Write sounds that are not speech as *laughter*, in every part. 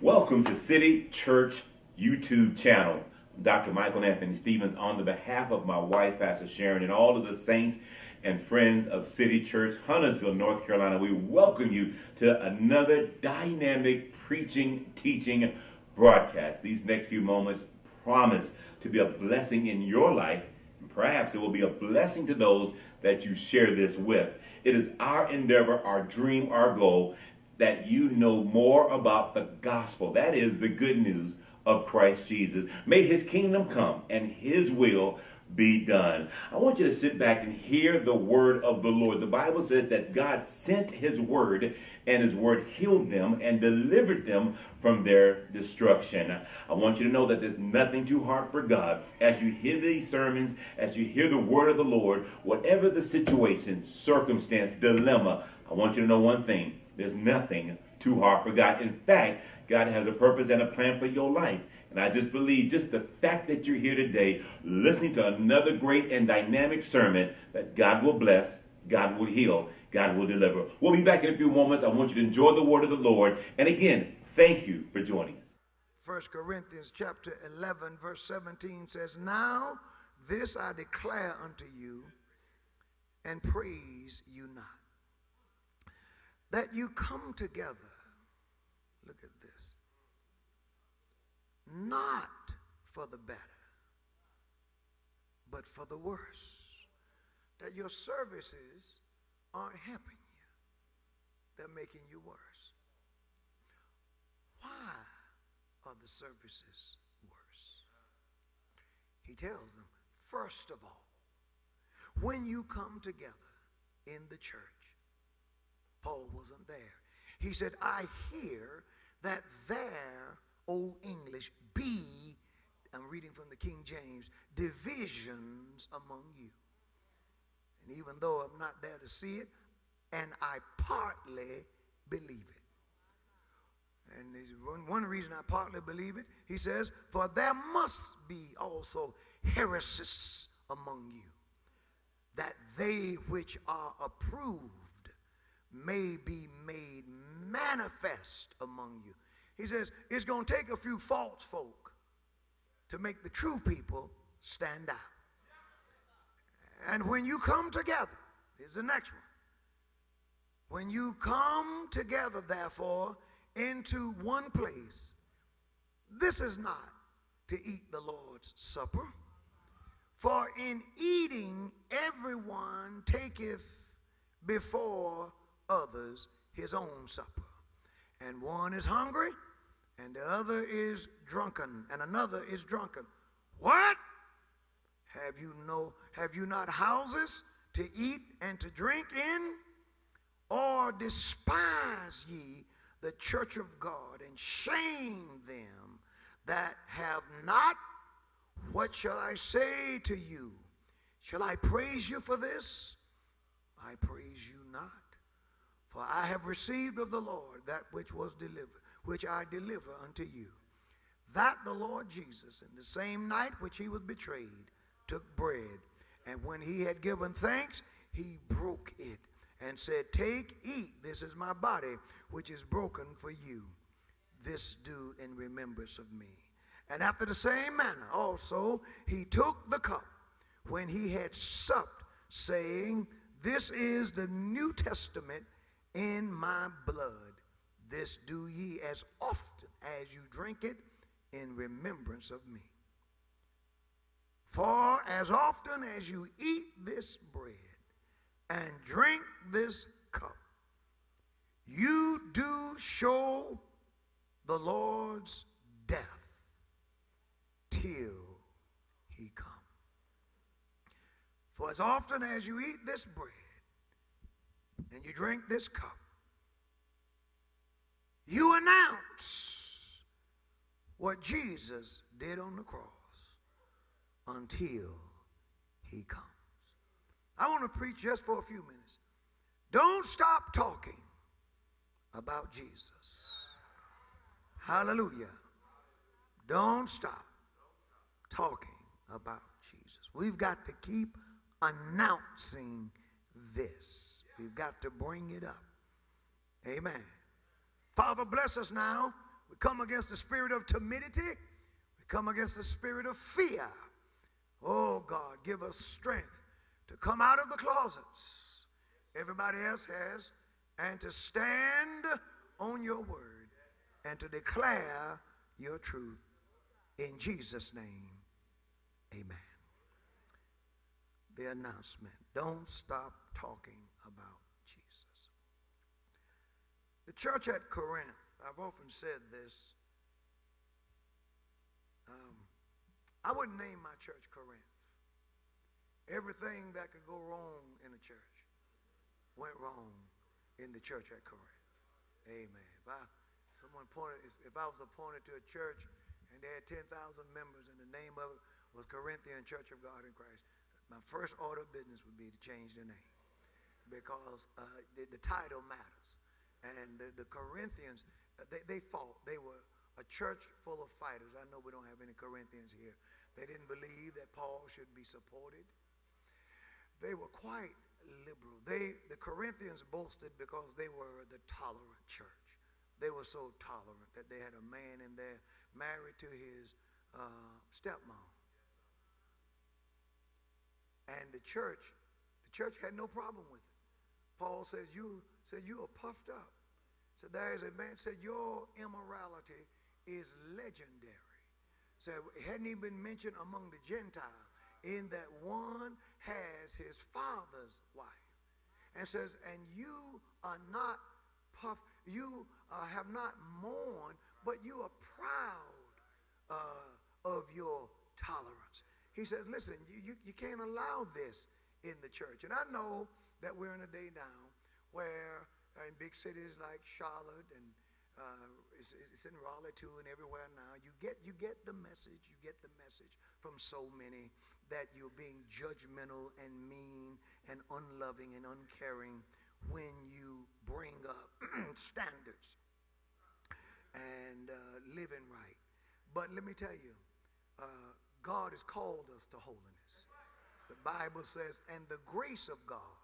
Welcome to City Church YouTube channel. I'm Dr. Michael Anthony Stevens on the behalf of my wife, Pastor Sharon, and all of the saints and friends of City Church, Huntersville, North Carolina. We welcome you to another dynamic preaching, teaching broadcast. These next few moments promise to be a blessing in your life, and perhaps it will be a blessing to those that you share this with. It is our endeavor, our dream, our goal that you know more about the gospel. That is the good news of Christ Jesus. May his kingdom come and his will be done. I want you to sit back and hear the word of the Lord. The Bible says that God sent his word and his word healed them and delivered them from their destruction. I want you to know that there's nothing too hard for God. As you hear these sermons, as you hear the word of the Lord, whatever the situation, circumstance, dilemma, I want you to know one thing. There's nothing too hard for God. In fact, God has a purpose and a plan for your life. And I just believe just the fact that you're here today, listening to another great and dynamic sermon, that God will bless, God will heal, God will deliver. We'll be back in a few moments. I want you to enjoy the word of the Lord. And again, thank you for joining us. 1 Corinthians chapter 11 verse 17 says, Now this I declare unto you and praise you not that you come together. Look at this. Not for the better, but for the worse. That your services aren't helping you, they're making you worse. Why are the services worse? He tells them, first of all, when you come together in the church, Paul wasn't there. He said, I hear that there, Old English, be, I'm reading from the King James, divisions among you. And even though I'm not there to see it, and I partly believe it. And one reason I partly believe it, he says, for there must be also heresies among you, that they which are approved may be made manifest among you. He says it's going to take a few false folk to make the true people stand out. And when you come together, here's the next one. When you come together, therefore, into one place, this is not to eat the Lord's supper. For in eating, everyone taketh before others his own supper. And one is hungry, and the other is drunken, and another is drunken. What? Have you no have you not houses to eat and to drink in? Or despise ye the church of God and shame them that have not? What shall I say to you? Shall I praise you for this? I praise you not. For I have received of the Lord that which was delivered, which I deliver unto you. That the Lord Jesus, in the same night which he was betrayed, took bread, and when he had given thanks, he broke it and said, Take, eat, this is my body, which is broken for you. This do in remembrance of me. And after the same manner also he took the cup when he had supped, saying, This is the New Testament in my blood. This do ye as often as you drink it in remembrance of me. For as often as you eat this bread and drink this cup, you do show the Lord's death till he come. For as often as you eat this bread and you drink this cup, you announce what Jesus did on the cross until he comes. I want to preach just for a few minutes. Don't stop talking about Jesus. Hallelujah. Don't stop talking about Jesus. We've got to keep announcing this. We've got to bring it up. Amen. Father, bless us now We come against the spirit of timidity. We come against the spirit of fear. Oh God, give us strength to come out of the closets everybody else has and to stand on your word and to declare your truth. In Jesus' name, amen. The announcement don't stop talking about Jesus. The church at Corinth, I've often said this. Um, I wouldn't name my church Corinth. Everything that could go wrong in a church went wrong in the church at Corinth. Amen. If I, someone pointed, if I was appointed to a church and they had 10,000 members and the name of it was Corinthian Church of God in Christ, my first order of business would be to change the name because uh, the, the, title matters. And the, the Corinthians, uh, they, they fought. They were a church full of fighters. I know we don't have any Corinthians here. They didn't believe that Paul should be supported they were quite liberal. They, the Corinthians boasted because they were the tolerant church. They were so tolerant that they had a man in there married to his uh, stepmom. And the church, the church had no problem with it. Paul says, you said you are puffed up. So there is a man said, Your immorality is legendary. So hadn't even been mentioned among the Gentiles in that one has his father's wife. And says, and you are not puffed, you uh, have not mourned, but you are proud uh, of your tolerance. He says, listen, you, you, you can't allow this in the church. And I know that we're in a day now where uh, in big cities like Charlotte and uh, it's, it's, in Raleigh too and everywhere now. You get you get the message. You get the message from so many that you're being judgmental and mean and unloving and uncaring when you bring up *clears throat* standards and uh, living right. But let me tell you, uh, God has called us to holiness. The Bible says, and the grace of God,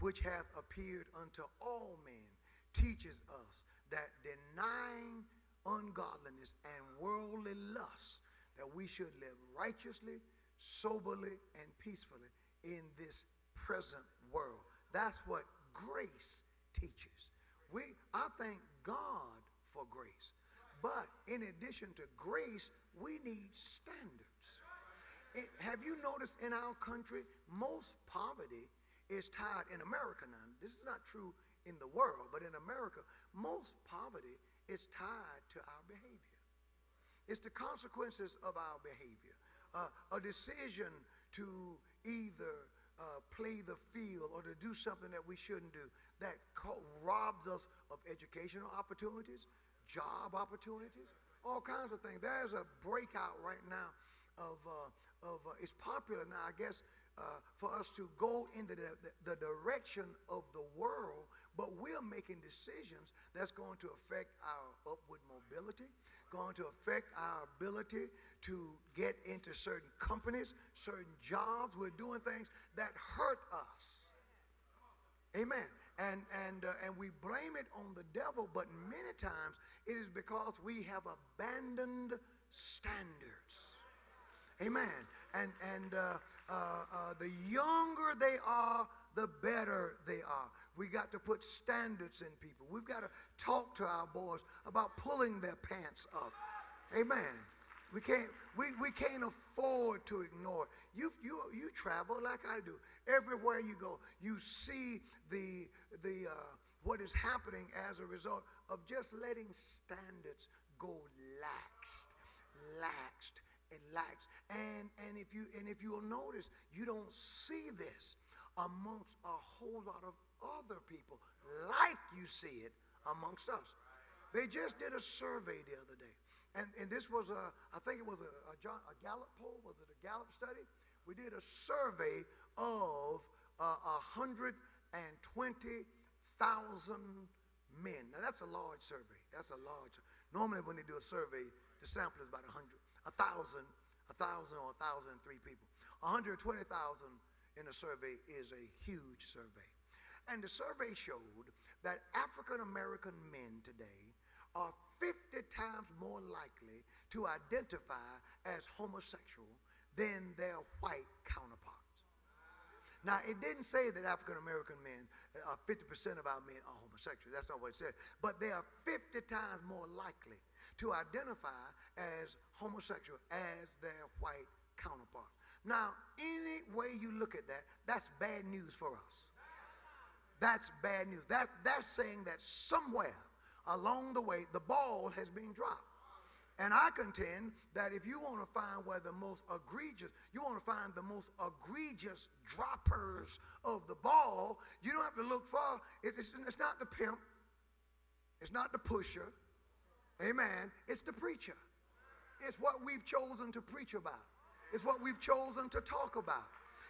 which hath appeared unto all men, teaches us that denying ungodliness and worldly lust, that we should live righteously, soberly and peacefully in this present world. That's what grace teaches. We, I thank God for grace. But in addition to grace, we need standards. It, have you noticed in our country, most poverty is tied in America now. This is not true in the world, but in America, most poverty is tied to our behavior. It's the consequences of our behavior uh, a decision to either uh, play the field or to do something that we shouldn't do that robs us of educational opportunities, job opportunities, all kinds of things. There's a breakout right now of, uh, of uh, it's popular now, I guess, uh, for us to go into the, the, the, direction of the world, but we're making decisions that's going to affect our upward mobility, going to affect our ability to get into certain companies, certain jobs. We're doing things that hurt us. Amen. And and uh, and we blame it on the devil, but many times it is because we have abandoned standards. Amen. And and uh, uh, uh the younger they are, the better they are. We got to put standards in people. We've got to talk to our boys about pulling their pants up. Amen. We can't, we, we can't afford to ignore it. You, you, you travel like I do. Everywhere you go, you see the, the, uh, what is happening as a result of just letting standards go laxed, laxed, and laxed. And, and, if you, and if you'll notice, you don't see this amongst a whole lot of other people like you see it amongst us. They just did a survey the other day. And, and this was a, I think it was a, a, John, a Gallup poll. Was it a Gallup study? We did a survey of uh, 120,000 men. Now that's a large survey. That's a large. Normally when they do a survey, the sample is about 100, 1,000, a 1,000 or 1,003 people. 120,000 in a survey is a huge survey. And the survey showed that African American men today are 50 times more likely to identify as homosexual than their white counterparts. Now, it didn't say that African American men, uh, 50% of our men are homosexual. That's not what it said. But they are 50 times more likely to identify as homosexual as their white counterpart. Now, any way you look at that, that's bad news for us. That's bad news. That, that's saying that somewhere along the way, the ball has been dropped. And I contend that if you want to find where the most egregious, you want to find the most egregious droppers of the ball, you don't have to look far. It's, it's not the pimp, it's not the pusher, amen. It's the preacher. It's what we've chosen to preach about, it's what we've chosen to talk about.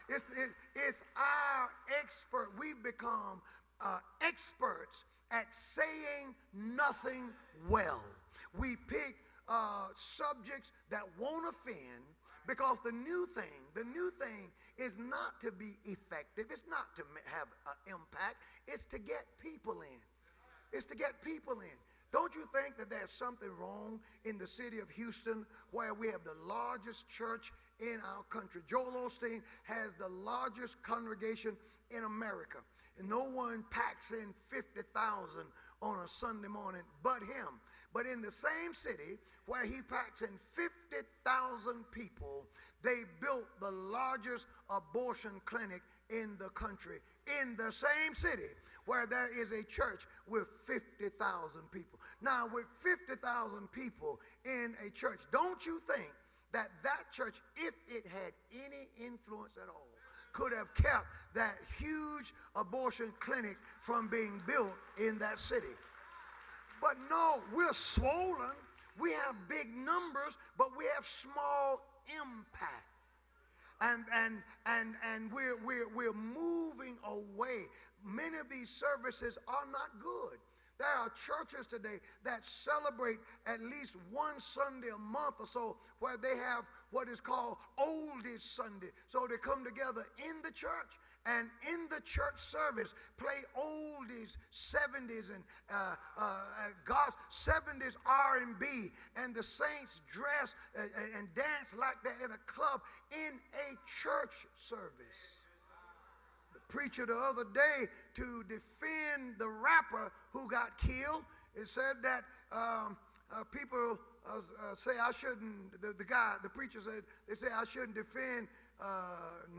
It's, it's, it's our expert. We've become uh, experts at saying nothing well. We pick uh, subjects that won't offend because the new thing, the new thing is not to be effective, it's not to have an impact, it's to get people in. It's to get people in. Don't you think that there's something wrong in the city of Houston where we have the largest church in our country? Joel Osteen has the largest congregation in America. And no one packs in 50,000 on a Sunday morning but him. But in the same city where he packs in 50,000 people, they built the largest abortion clinic in the country in the same city where there is a church with 50,000 people. Now, with 50,000 people in a church, don't you think that that church, if it had any influence at all, could have kept that huge abortion clinic from being built in that city? But no, we're swollen. We have big numbers, but we have small impact. And, and, and, and we're, we're, we're moving away. Many of these services are not good. There are churches today that celebrate at least one Sunday a month or so where they have what is called Oldies Sunday. So they come together in the church and in the church service play oldies 70s and uh, uh, God 70s R&B and the saints dress uh, and dance like that in a club in a church service preacher the other day to defend the rapper who got killed it said that um, uh, people uh, say I shouldn't the, the guy the preacher said they say I shouldn't defend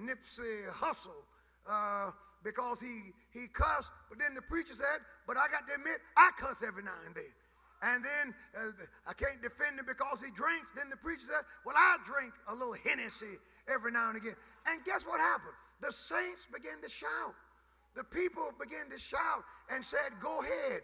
Nipsey Hussle uh, because he, he cussed. But then the preacher said, But I got to admit, I cuss every now and then. And then uh, I can't defend him because he drinks. Then the preacher said, Well, I drink a little Hennessy every now and again. And guess what happened? The saints began to shout. The people began to shout and said, Go ahead.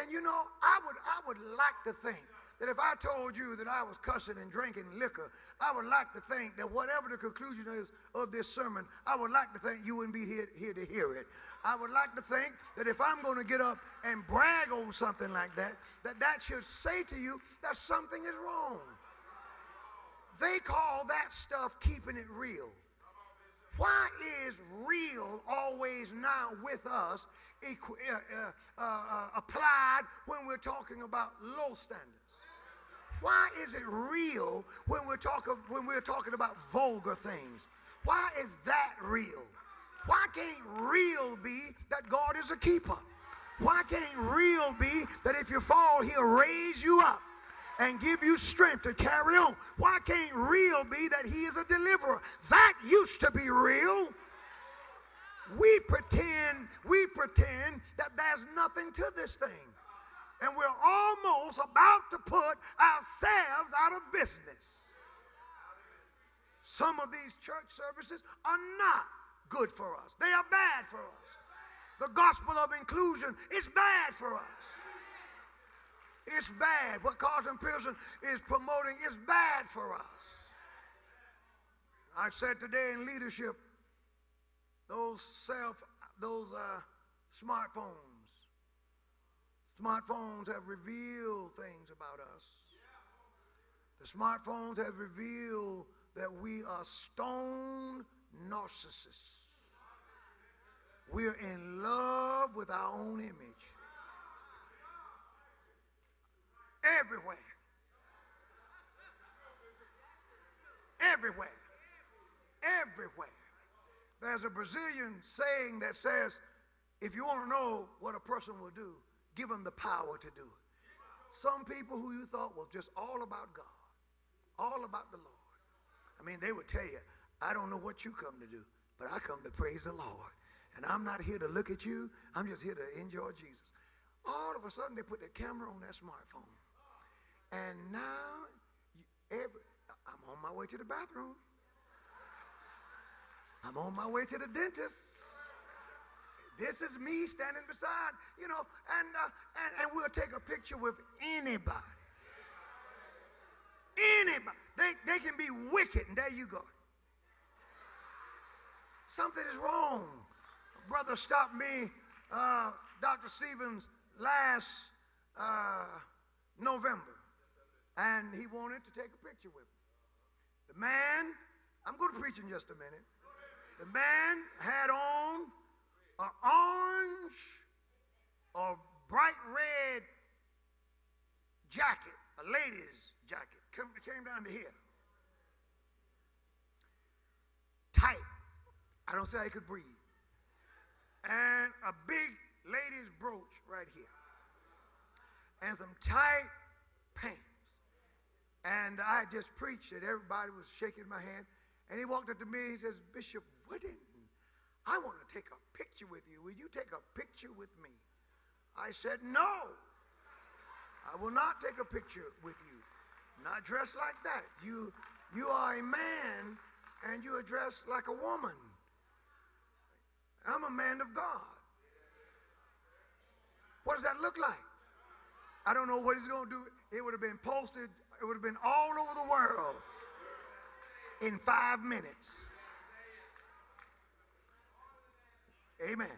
And you know, I would, I would like to think that if I told you that I was cussing and drinking liquor, I would like to think that whatever the conclusion is of this sermon, I would like to think you wouldn't be here, here to hear it. I would like to think that if I'm going to get up and brag on something like that, that that should say to you that something is wrong. They call that stuff keeping it real. Why is real always now with us uh, uh, uh, applied when we're talking about low standards? Why is it real when we're talking when we're talking about vulgar things? Why is that real? Why can't real be that God is a keeper? Why can't real be that if you fall, he'll raise you up and give you strength to carry on? Why can't real be that he is a deliverer? That used to be real. We pretend, we pretend that there's nothing to this thing and we're almost about to put ourselves out of business. Some of these church services are not good for us, they are bad for us. The gospel of inclusion is bad for us. It's bad. What Carlton Pearson is promoting is bad for us. I said today in leadership, those self, those uh, smartphones Smartphones have revealed things about us. The smartphones have revealed that we are stone narcissists. We're in love with our own image. Everywhere. Everywhere. Everywhere. There's a Brazilian saying that says, if you want to know what a person will do, give them the power to do it. Some people who you thought was just all about God, all about the Lord. I mean, they would tell you, I don't know what you come to do, but I come to praise the Lord. And I'm not here to look at you, I'm just here to enjoy Jesus. All of a sudden, they put their camera on their smartphone. And now, every, I'm on my way to the bathroom. I'm on my way to the dentist. This is me standing beside, you know, and, uh, and, and we'll take a picture with anybody. Anybody. They, they can be wicked, and there you go. Something is wrong. Brother stopped me, uh, Dr. Stevens, last uh, November, and he wanted to take a picture with me. The man, I'm going to preach in just a minute. The man had on an orange or bright red jacket, a lady's jacket, came, came down to here. Tight. I don't say I could breathe. And a big lady's brooch right here. And some tight pants. And I just preached it. Everybody was shaking my hand. And he walked up to me. and He says, Bishop Wooden, I want to take a picture with you. Will you take a picture with me? I said, No. I will not take a picture with you. Not dressed like that. You, you are a man and you are dressed like a woman. I'm a man of God. What does that look like? I don't know what he's going to do. It would have been posted, it would have been all over the world in five minutes. Amen.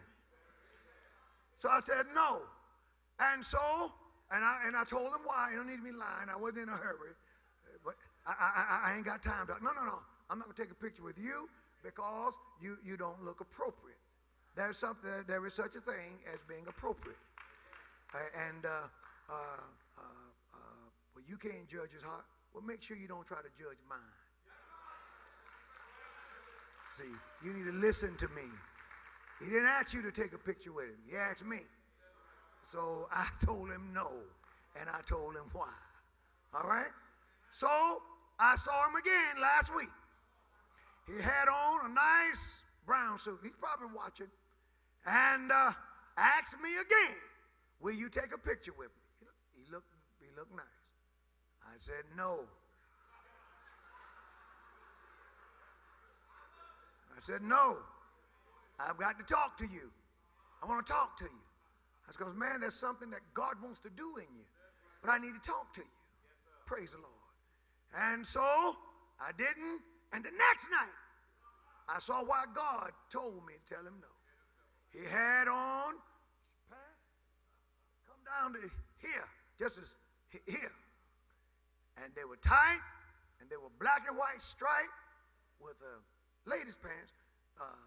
So I said no. And so, and I, and I told him why. You don't need to be lying. I wasn't in a hurry. But I, I, I ain't got time to. No, no, no. I'm not going to take a picture with you because you, you don't look appropriate. There's something, there is such a thing as being appropriate. And uh, uh, you can't judge his heart. Well, make sure you don't try to judge mine. See, you need to listen to me. He didn't ask you to take a picture with him. He asked me. So *laughs* I told him no, and I told him why. All right? So I saw him again last week. He had on a nice brown suit. He's probably watching. And uh, asked me again, will you take a picture with me? He looked, he looked nice. I said, no. I said, no. I've got to talk to you. I want to talk to you. I That's because, man, there's something that God wants to do in you. But I need to talk to you. Praise the Lord. And so I didn't. And the next night, I saw why God told me to tell him no. He had on come down to here, just as here. And they were tight, and they were black and white striped with a ladies' pants, uh,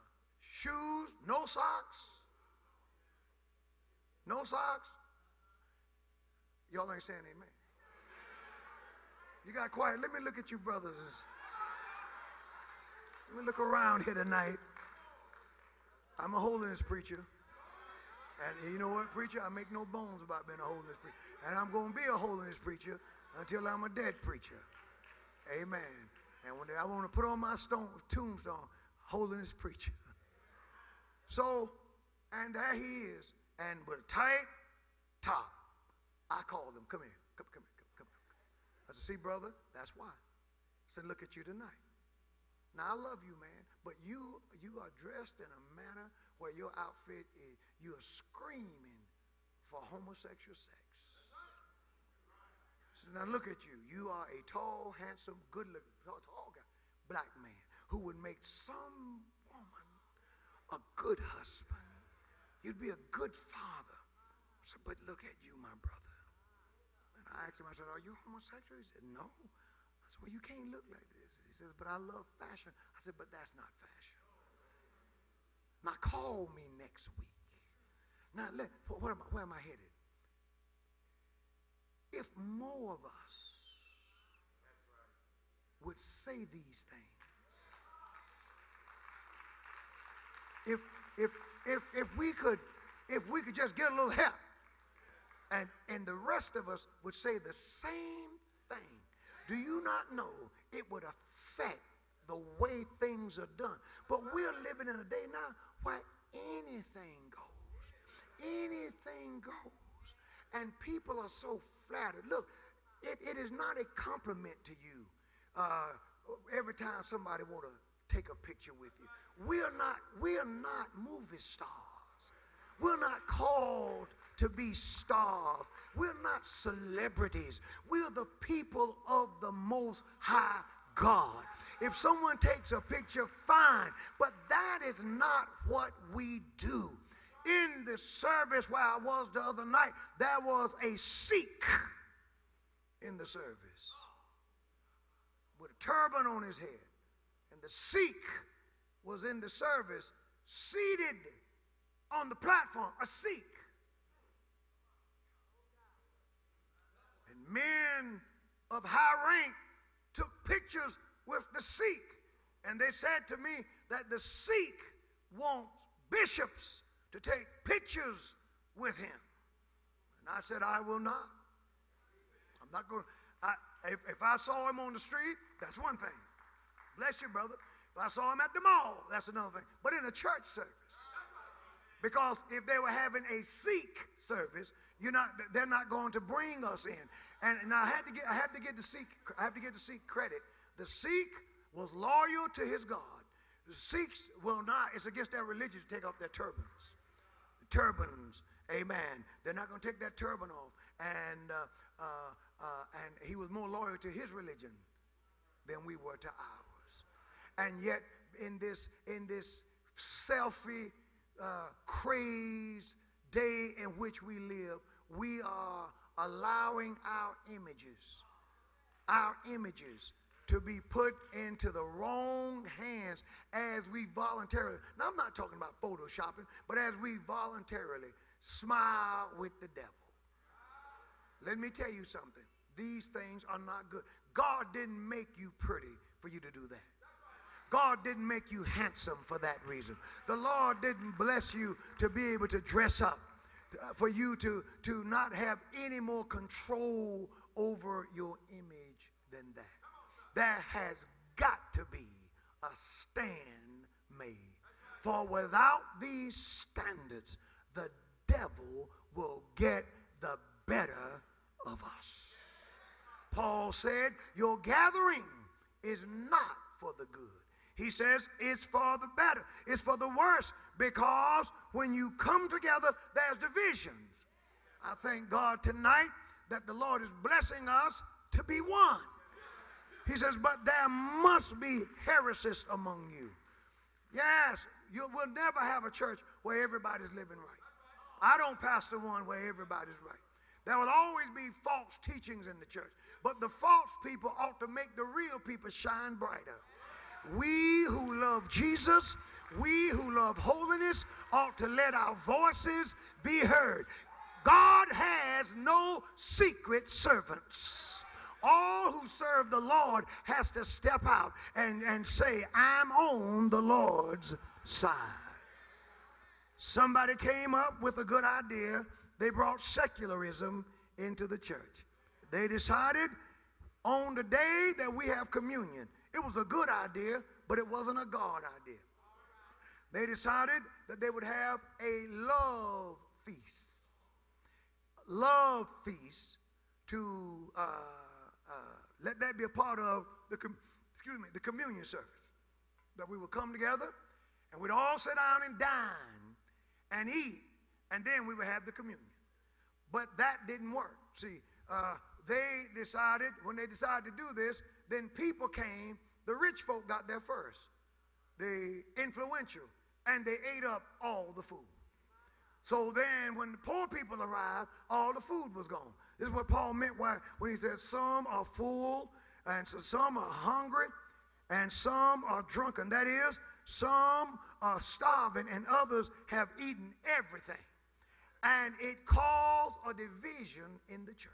shoes, no socks. No socks. Y'all ain't saying amen. You got quiet. Let me look at you, brothers. Let me look around here tonight. I'm a holiness preacher. And you know what, preacher? I make no bones about being a holiness preacher. And I'm going to be a holiness preacher until I'm a dead preacher. Amen. And when I want to put on my stone, tombstone, holiness preacher. *laughs* So, and there he is. And with a tight top, I called him, come here, come, come, here, come, come. I said, see, brother, that's why. I said, look at you tonight. Now, I love you, man, but you, you are dressed in a manner where your outfit is, you are screaming for homosexual sex. So now look at you. You are a tall, handsome, good-looking, tall, tall guy, black man who would make some woman a good husband. You'd be a good father. I said, but look at you, my brother. And I asked him, I said, are you homosexual? He said, no. I said, well, you can't look like this. He says, but I love fashion. I said, but that's not fashion. Now call me next week. Now, let, am I, where am I headed? If more of us would say these things, if if if if we could if we could just get a little help and and the rest of us would say the same thing do you not know it would affect the way things are done? But we're living in a day now where anything goes anything goes and people are so flattered look it, it is not a compliment to you uh, every time somebody want to take a picture with you we're not, we're not movie stars. We're not called to be stars. We're not celebrities. We're the people of the Most High God. If someone takes a picture, fine, but that is not what we do. In the service where I was the other night, there was a Sikh in the service with a turban on his head. And the Sikh was in the service seated on the platform, a Sikh. And men of high rank took pictures with the Sikh. And they said to me that the Sikh wants bishops to take pictures with him. And I said, I will not. I'm not going to. If, if I saw him on the street, that's one thing. Bless you, brother. If I saw him at the mall, that's another thing. But in a church service. Because if they were having a Sikh service, you're not, they're not going to bring us in. And, and I had to get, I had to get the Sikh, I have to get the Sikh credit. The Sikh was loyal to his God. The Sikhs will not, it's against their religion to take off their turbans. Turbans, amen. They're not going to take that turban off. And, uh, uh, uh, and he was more loyal to his religion than we were to ours. And yet, in this, in this selfie uh, crazed day in which we live, we are allowing our images, our images, to be put into the wrong hands as we voluntarily. Now, I'm not talking about photoshopping, but as we voluntarily smile with the devil. Let me tell you something. These things are not good. God didn't make you pretty for you to do that. God didn't make you handsome for that reason. The Lord didn't bless you to be able to dress up, uh, for you to, to not have any more control over your image than that. There has got to be a stand made. For without these standards, the devil will get the better of us. Paul said, Your gathering is not for the good he says it's for the better, it's for the worse, because when you come together, there's divisions. I thank God tonight that the Lord is blessing us to be one. He says, but there must be heresies among you. Yes, you will never have a church where everybody's living right. I don't pastor one where everybody's right. There will always be false teachings in the church, but the false people ought to make the real people shine brighter. We who love Jesus, we who love holiness, ought to let our voices be heard. God has no secret servants. All who serve the Lord has to step out and, and say, I'm on the Lord's side. Somebody came up with a good idea. They brought secularism into the church. They decided on the day that we have communion, it was a good idea, but it wasn't a God idea. They decided that they would have a love feast. Love feast to uh, uh, let that be a part of the excuse me the communion service. That we would come together and we'd all sit down and dine and eat, and then we would have the communion. But that didn't work. See, uh, they decided when they decided to do this, then people came the rich folk got there first, the influential, and they ate up all the food. So then, when the poor people arrived, all the food was gone. This is what Paul meant when he said, Some are full, and some are hungry, and some are drunken. That is, some are starving, and others have eaten everything. And it caused a division in the church.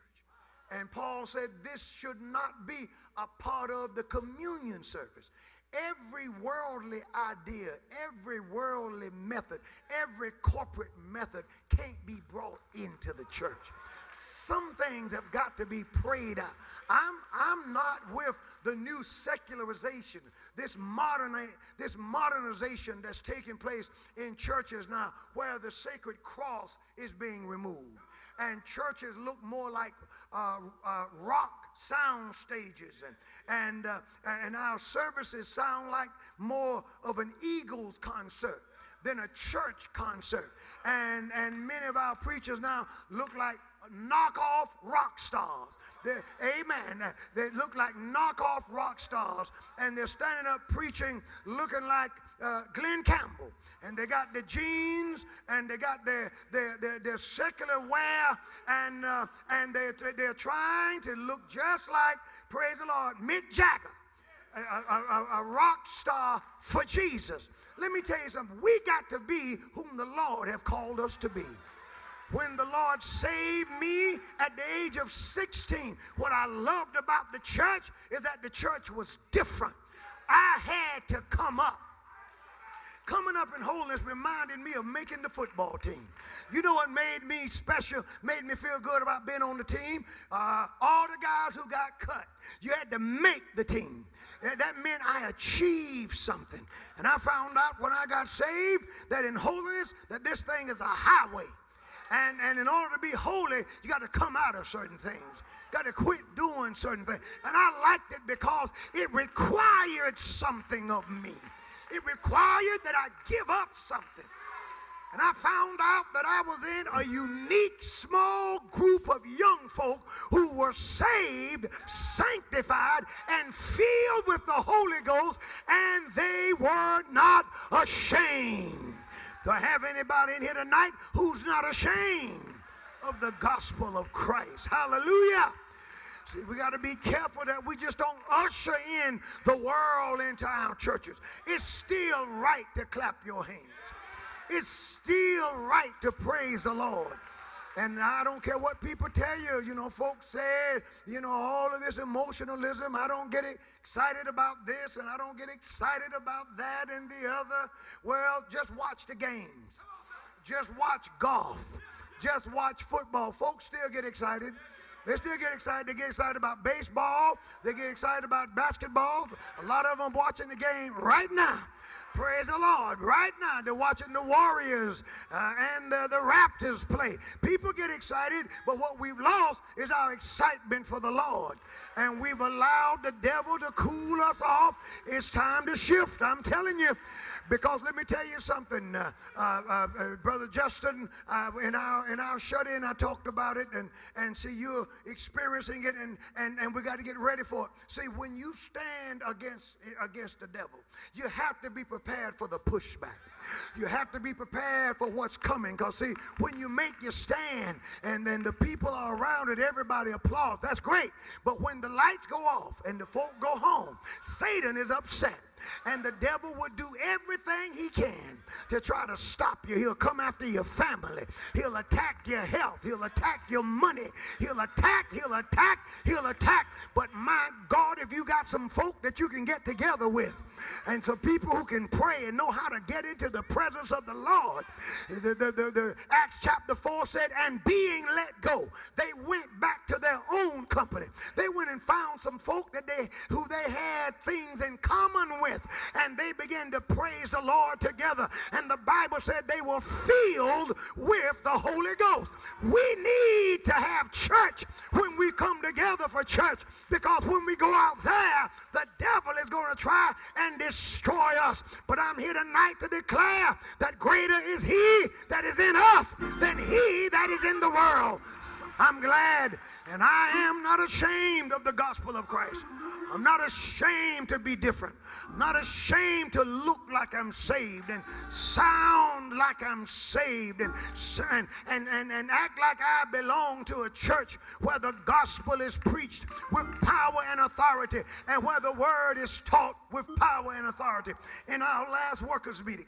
And Paul said this should not be a part of the communion service. Every worldly idea, every worldly method, every corporate method can't be brought into the church. Some things have got to be prayed out. I'm, I'm not with the new secularization, this modern this modernization that's taking place in churches now, where the sacred cross is being removed, and churches look more like uh, uh, rock sound stages. And and uh, and our services sound like more of an Eagles concert than a church concert. And and many of our preachers now look like knockoff rock stars. They're, amen. They look like knockoff rock stars, and they're standing up preaching looking like uh, Glen Campbell. And they got the jeans, and they got their, their, their, their secular wear, and, uh, and they're, they're trying to look just like, praise the Lord, Mick Jagger. A, a, a, rock star for Jesus. Let me tell you something. We got to be whom the Lord have called us to be when the Lord saved me at the age of 16, what I loved about the church is that the church was different. I had to come up. Coming up in holiness reminded me of making the football team. You know what made me special, made me feel good about being on the team? Uh, all the guys who got cut, you had to make the team. That meant I achieved something. And I found out when I got saved that in holiness, that this thing is a highway. And, and in order to be holy, you got to come out of certain things. Got to quit doing certain things. And I liked it because it required something of me. It required that I give up something. And I found out that I was in a unique small group of young folk who were saved, sanctified, and filled with the Holy Ghost, and they were not ashamed. Do I have anybody in here tonight who's not ashamed of the gospel of Christ? Hallelujah. See, we got to be careful that we just don't usher in the world into our churches. It's still right to clap your hands. It's still right to praise the Lord. And I don't care what people tell you. You know, folks say, you know, all of this emotionalism. I don't get excited about this and I don't get excited about that and the other. Well, just watch the games. Just watch golf. Just watch football. Folks still get excited. They still get excited. They get excited about baseball. They get excited about basketball. A lot of them watching the game right now. Praise the Lord. Right now, they're watching the Warriors uh, and the, the Raptors play. People get excited, but what we've lost is our excitement for the Lord. And we've allowed the devil to cool us off. It's time to shift. I'm telling you. Because let me tell you something, uh, uh, uh, Brother Justin, uh, in our in our shut-in, I talked about it, and and see you're experiencing it, and and and we got to get ready for it. See, when you stand against against the devil, you have to be prepared for the pushback. You have to be prepared for what's coming. Because, see, when you make your stand and then the people are around it, everybody applauds. That's great. But when the lights go off and the folk go home, Satan is upset. And the devil would do everything he can to try to stop you. He'll come after your family. He'll attack your health. He'll attack your money. He'll attack, he'll attack, he'll attack. But my God, if you got some folk that you can get together with, and some people who can pray and know how to get into the presence of the Lord. The, the, the, the, Acts chapter 4 said, and being let go, they went back to their own company. They went and found some folk that they who they had things in common with with. And they began to praise the Lord together. And the Bible said they were filled with the Holy Ghost. We need to have church when we come together for church because when we go out there, the devil is going to try and destroy us. But I'm here tonight to declare that greater is he that is in us than he that is in the world. I'm glad and I am not ashamed of the gospel of Christ. I'm not ashamed to be different. I'm not ashamed to look like I'm saved and sound like I'm saved and, and, and, and, and act like I belong to a church where the gospel is preached with power and authority and where the word is taught with power and authority. In our last workers' meeting,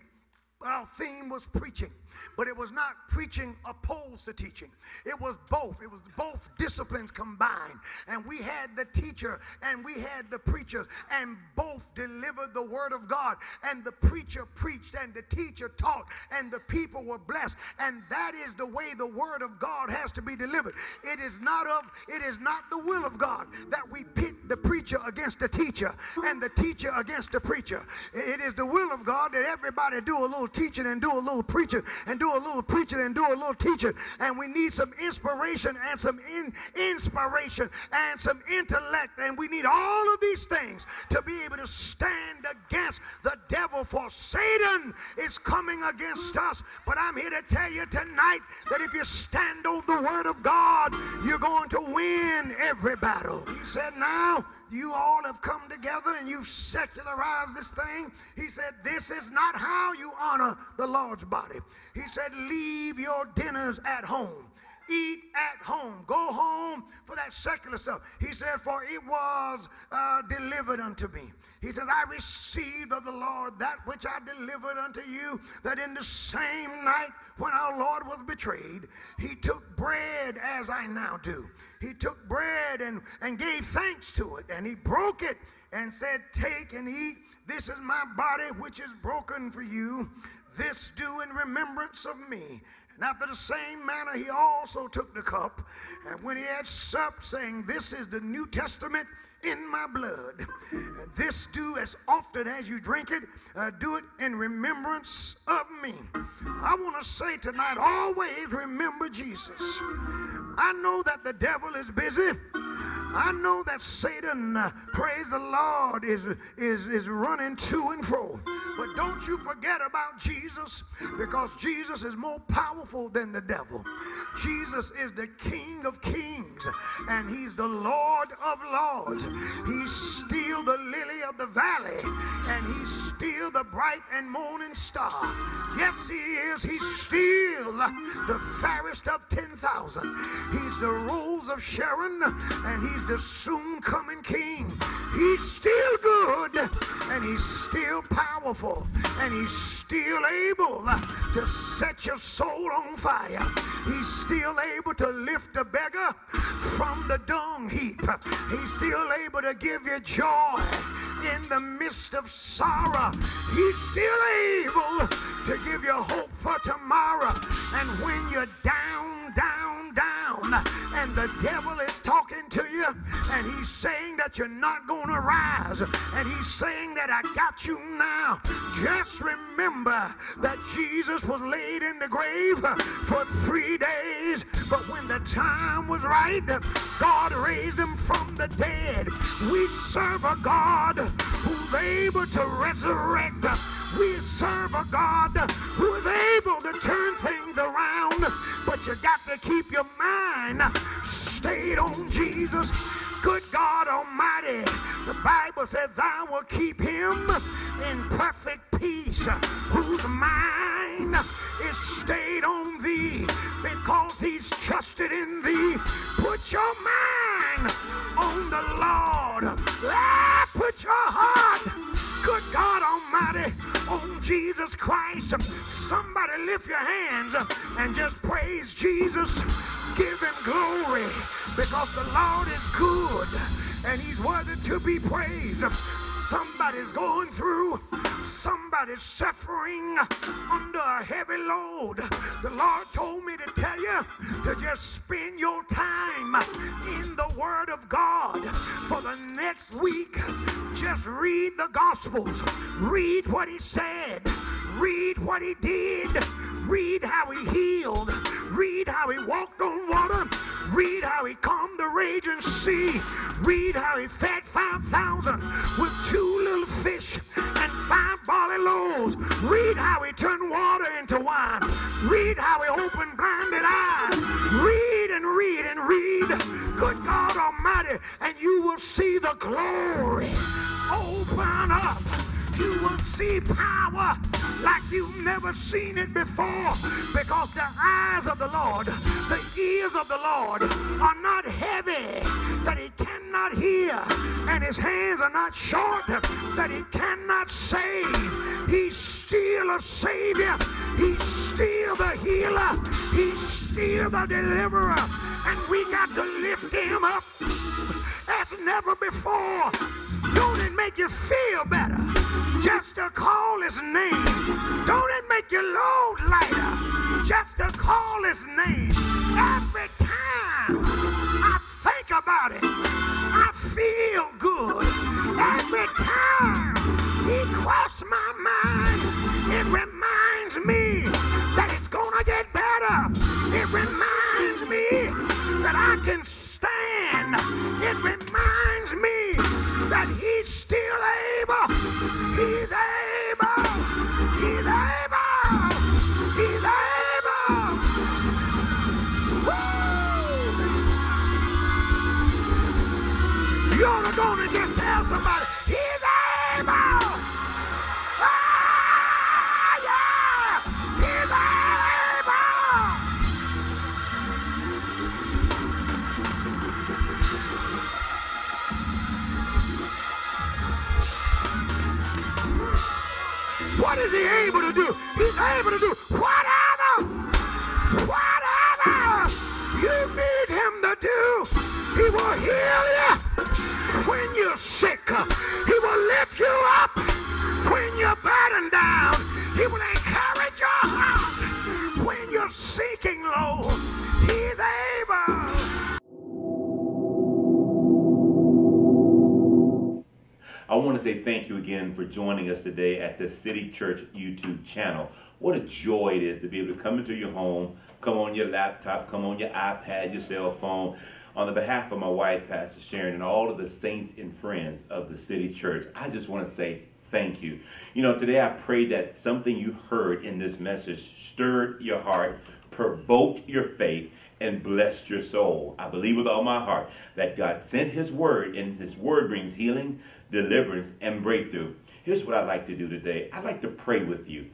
our theme was preaching. But it was not preaching opposed to teaching. It was both. It was both disciplines combined. And we had the teacher and we had the preacher, and both delivered the word of God. And the preacher preached and the teacher taught, and the people were blessed. And that is the way the word of God has to be delivered. It is not of, it is not the will of God that we pit the preacher against the teacher and the teacher against the preacher. It is the will of God that everybody do a little teaching and do a little preaching and do a little preaching and do a little teaching. And we need some inspiration and some in, inspiration and some intellect. And we need all of these things to be able to stand against the devil. For Satan is coming against us. But I'm here to tell you tonight that if you stand on the word of God, you're going to win every battle. He said, Now you all have come together and you've secularized this thing. He said, This is not how you honor the Lord's body. He said, Leave your dinners at home. Eat at home. Go home for that secular stuff. He said, For it was uh, delivered unto me. He says, I received of the Lord that which I delivered unto you, that in the same night when our Lord was betrayed, he took bread as I now do. He took bread and, and gave thanks to it, and he broke it and said, Take and eat. This is my body which is broken for you. This do in remembrance of me. And after the same manner, he also took the cup. And when he had supped, saying, This is the New Testament in my blood. And this do as often as you drink it, uh, do it in remembrance of me. I want to say tonight, always remember Jesus. I know that the devil is busy. I know that Satan, uh, praise the Lord, is, is, is running to and fro. But don't you forget about Jesus because Jesus is more powerful than the devil. Jesus is the King of kings and he's the Lord of lords. He's still the lily of the valley and he's still the bright and morning star. Yes, he is. He's still the fairest of 10,000. He's the rose of Sharon and he's the soon coming king. He's still good and he's still powerful and he's still able to set your soul on fire. He's still able to lift a beggar from the dung heap. He's still able to give you joy in the midst of sorrow. He's still able to give you hope for tomorrow. And when you're down, down, and the devil is talking to you, and he's saying that you're not going to rise, and he's saying that I got you now, just remember that Jesus was laid in the grave for three days, but when the time was right, God raised him from the dead. We serve a God able to resurrect. We serve a God who is able to turn things around, but you got to keep your mind stayed on Jesus. Good God Almighty, the Bible said, Thou will keep him in perfect peace, whose mind is stayed on thee because he's trusted in thee. Put your mind on the Lord. Ah, put your heart, good God Almighty, on Jesus Christ. Somebody lift your hands and just praise Jesus. Give him glory because the Lord is good and he's worthy to be praised. Somebody's going through, somebody's suffering under a heavy load. The Lord told me to tell you to just spend your time in the Word of God for the next week. Just read the Gospels, read what He said, read what He did, read how He healed, read how He walked on water, read how He calmed the raging sea, read how He fed 5,000 with two little fish and five barley loaves. Read how he turned water into wine. Read how he opened blinded eyes. Read and read and read. Good God Almighty, and you will see the glory open up. You will see power like you've never seen it before because the eyes of the Lord, the ears of the Lord are not heavy that he cannot hear, and his hands are not short that he cannot save. He's still a Savior. He's still the healer. He's still the deliverer. And we got to lift him up as never before. Don't it make you feel better just to call his name? Don't it make you load lighter just to call his name? Every time I think about it, I feel good. Every time he crosses my mind, it reminds me that it's gonna get better. It reminds me that I can stand. It reminds me that he's still able. He's able. He's able. He's able. Woo! You're gonna just tell somebody, he's able. Is he able to do? He's able to do want to say thank you again for joining us today at the City Church YouTube channel. What a joy it is to be able to come into your home, come on your laptop, come on your iPad, your cell phone. On the behalf of my wife, Pastor Sharon, and all of the saints and friends of the City Church, I just want to say thank you. You know, today I pray that something you heard in this message stirred your heart, provoked your faith, and blessed your soul. I believe with all my heart that God sent His word, and His word brings healing, deliverance, and breakthrough. Here's what I'd like to do today I'd like to pray with you.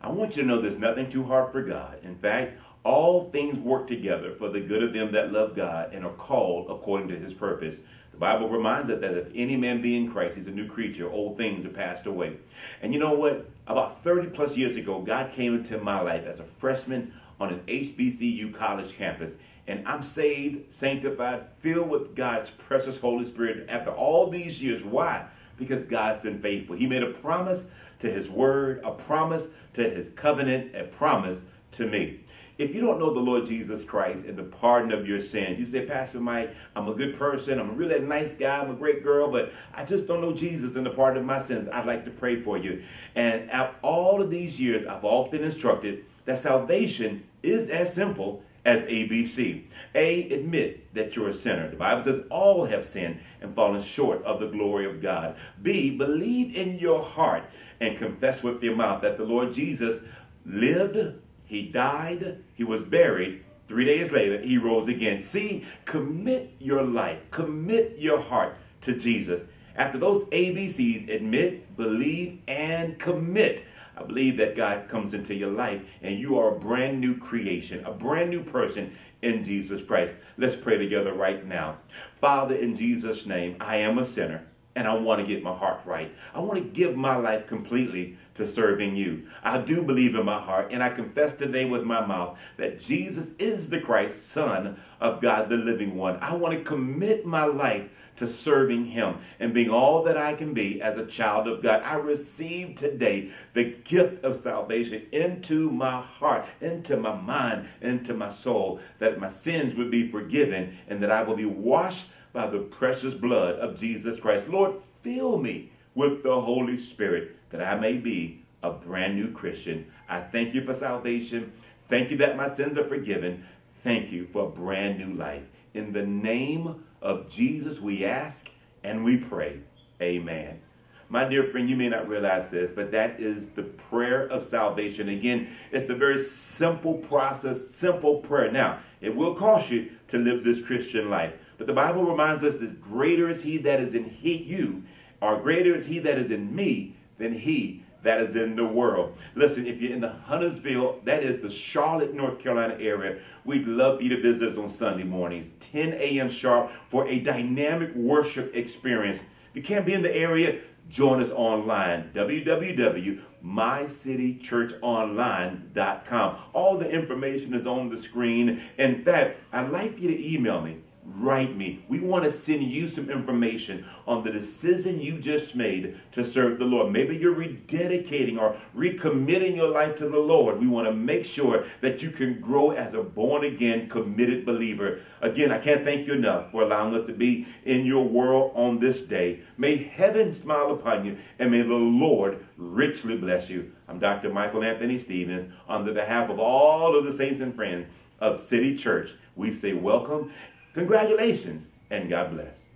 I want you to know there's nothing too hard for God. In fact, all things work together for the good of them that love God and are called according to His purpose. The Bible reminds us that if any man be in Christ, he's a new creature. Old things are passed away. And you know what? About 30 plus years ago, God came into my life as a freshman on an HBCU college campus. And I'm saved, sanctified, filled with God's precious Holy Spirit after all these years. Why? Because God's been faithful. He made a promise to His word, a promise to His covenant, a promise to me. If you don't know the Lord Jesus Christ and the pardon of your sins, you say, Pastor Mike, I'm a good person, I'm a really nice guy, I'm a great girl, but I just don't know Jesus and the pardon of my sins. I'd like to pray for you. And out all of these years, I've often instructed that salvation is as simple as ABC. A, admit that you're a sinner. The Bible says all have sinned and fallen short of the glory of God. B, believe in your heart and confess with your mouth that the Lord Jesus lived, he died, he was buried. Three days later, he rose again. C, commit your life, commit your heart to Jesus. After those ABCs, admit, believe, and commit. I believe that God comes into your life and you are a brand new creation, a brand new person in Jesus Christ. Let's pray together right now. Father, in Jesus' name, I am a sinner and I want to get my heart right. I want to give my life completely to serving you. I do believe in my heart and I confess today with my mouth that Jesus is the Christ, Son of God, the living one. I want to commit my life to serving him and being all that I can be as a child of God. I receive today the gift of salvation into my heart, into my mind, into my soul, that my sins would be forgiven and that I will be washed by the precious blood of Jesus Christ. Lord, fill me with the Holy Spirit that I may be a brand new Christian. I thank you for salvation. Thank you that my sins are forgiven. Thank you for a brand new life. In the name of Jesus, we ask and we pray. Amen. My dear friend, you may not realize this, but that is the prayer of salvation. Again, it's a very simple process, simple prayer. Now, it will cost you to live this Christian life. But the Bible reminds us that greater is he that is in he, you, or greater is he that is in me than he that is in the world. Listen, if you're in the Huntersville, that is the Charlotte, North Carolina area, we'd love for you to visit us on Sunday mornings, 10 a.m. sharp, for a dynamic worship experience. If you can't be in the area, join us online, www.mycitychurchonline.com. All the information is on the screen. In fact, I'd like you to email me write me. We want to send you some information on the decision you just made to serve the Lord. Maybe you're rededicating or recommitting your life to the Lord. We want to make sure that you can grow as a born again, committed believer. Again, I can't thank you enough for allowing us to be in your world on this day. May heaven smile upon you and may the Lord richly bless you. I'm Dr. Michael Anthony Stevens on the behalf of all of the saints and friends of City Church. We say welcome Congratulations and God bless.